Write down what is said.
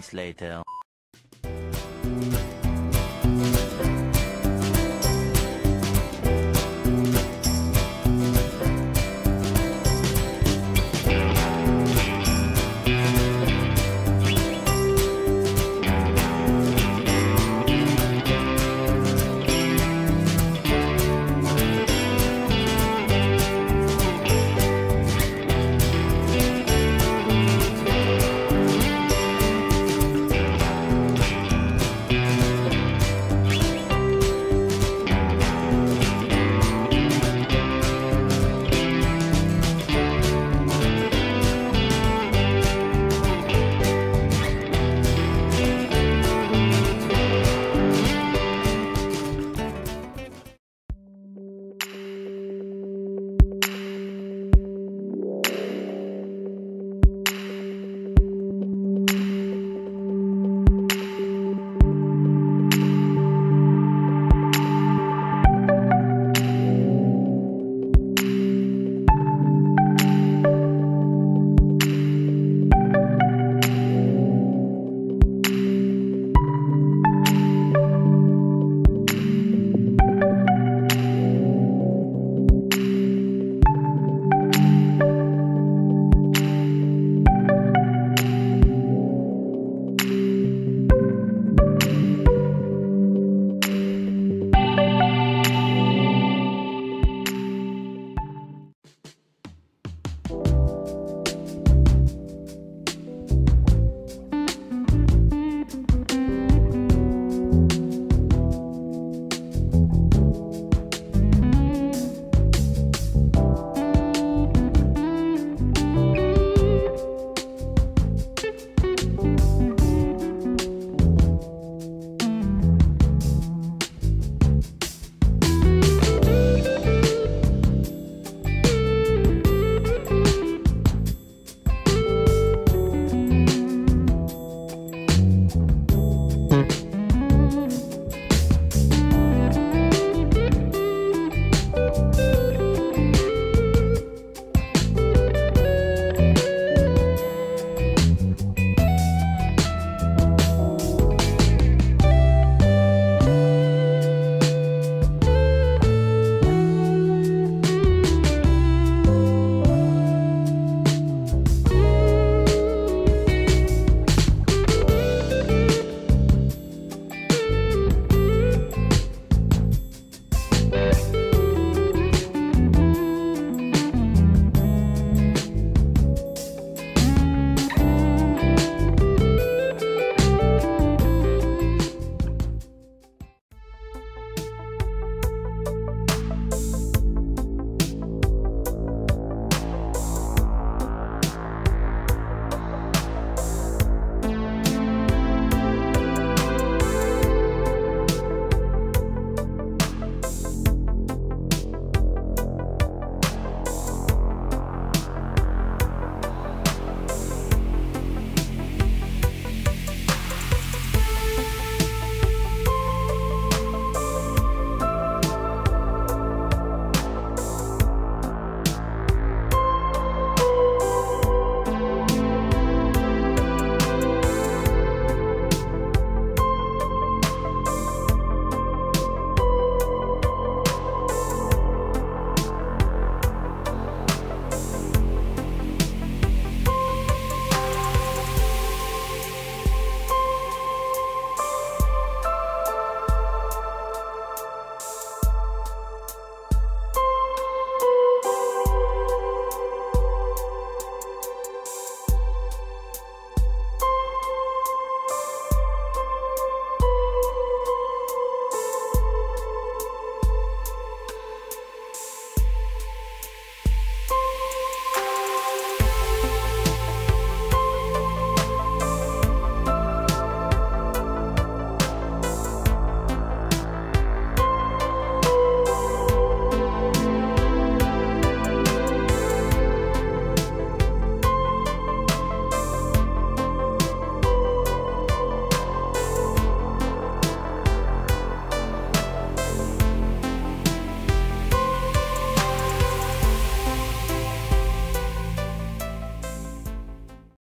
Moments later.